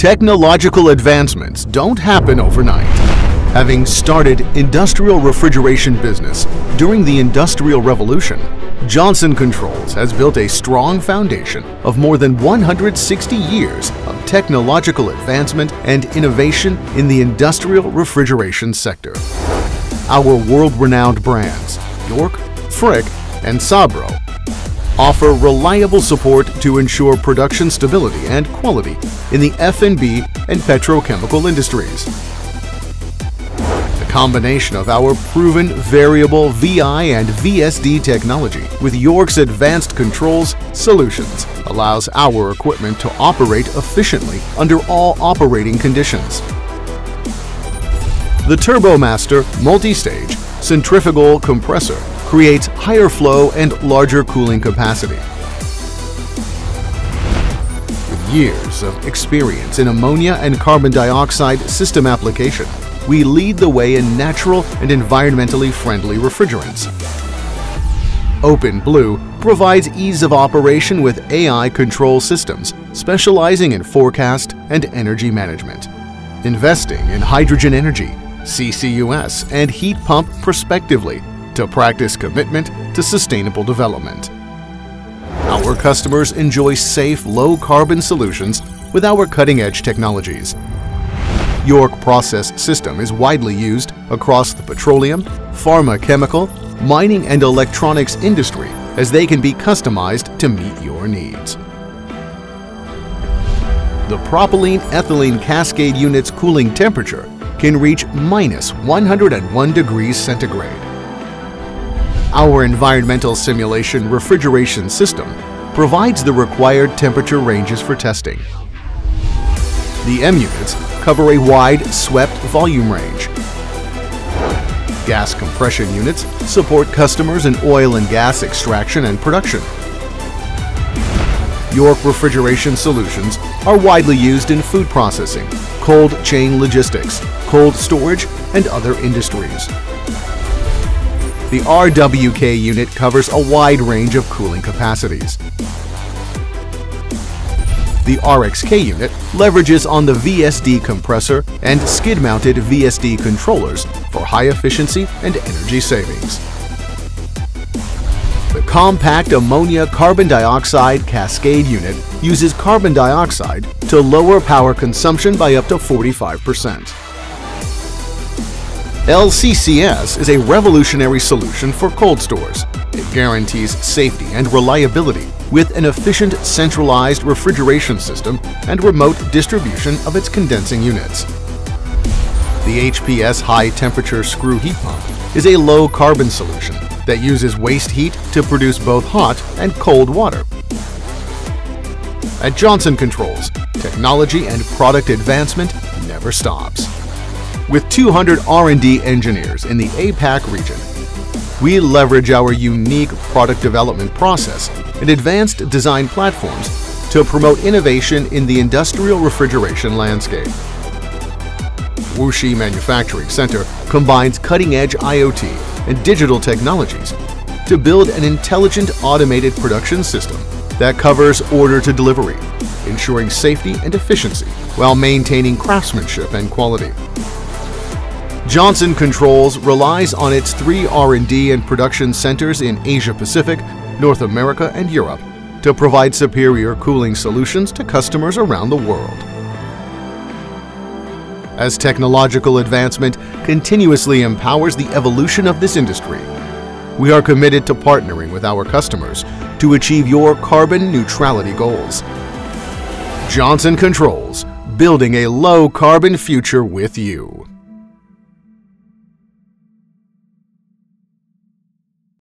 Technological advancements don't happen overnight. Having started industrial refrigeration business during the Industrial Revolution, Johnson Controls has built a strong foundation of more than 160 years of technological advancement and innovation in the industrial refrigeration sector. Our world-renowned brands, York, Frick, and Sabroe offer reliable support to ensure production stability and quality in the F&B and petrochemical industries. The combination of our proven variable VI and VSD technology with York's advanced controls solutions allows our equipment to operate efficiently under all operating conditions. The TurboMaster multi-stage centrifugal compressor creates higher flow and larger cooling capacity. With years of experience in ammonia and carbon dioxide system application, we lead the way in natural and environmentally friendly refrigerants. OpenBlue provides ease of operation with AI control systems specializing in forecast and energy management. Investing in hydrogen energy, CCUS, and heat pump prospectively to practice commitment to sustainable development. Our customers enjoy safe, low-carbon solutions with our cutting-edge technologies. York Process System is widely used across the petroleum, pharma chemical, mining and electronics industry as they can be customized to meet your needs. The propylene ethylene cascade unit's cooling temperature can reach minus 101 degrees centigrade. Our environmental simulation refrigeration system provides the required temperature ranges for testing. The M units cover a wide swept volume range. Gas compression units support customers in oil and gas extraction and production. York refrigeration solutions are widely used in food processing, cold chain logistics, cold storage, and other industries. The RWK unit covers a wide range of cooling capacities. The RXK unit leverages on the VSD compressor and skid-mounted VSD controllers for high efficiency and energy savings. The compact ammonia carbon dioxide cascade unit uses carbon dioxide to lower power consumption by up to 45%. LCCS is a revolutionary solution for cold stores. It guarantees safety and reliability with an efficient centralized refrigeration system and remote distribution of its condensing units. The HPS high-temperature screw heat pump is a low-carbon solution that uses waste heat to produce both hot and cold water. At Johnson Controls, technology and product advancement never stops. With 200 R&D engineers in the APAC region, we leverage our unique product development process and advanced design platforms to promote innovation in the industrial refrigeration landscape. Wuxi Manufacturing Center combines cutting-edge IoT and digital technologies to build an intelligent automated production system that covers order to delivery, ensuring safety and efficiency while maintaining craftsmanship and quality. Johnson Controls relies on its three R&D and production centers in Asia-Pacific, North America, and Europe to provide superior cooling solutions to customers around the world. As technological advancement continuously empowers the evolution of this industry, we are committed to partnering with our customers to achieve your carbon neutrality goals. Johnson Controls, building a low-carbon future with you.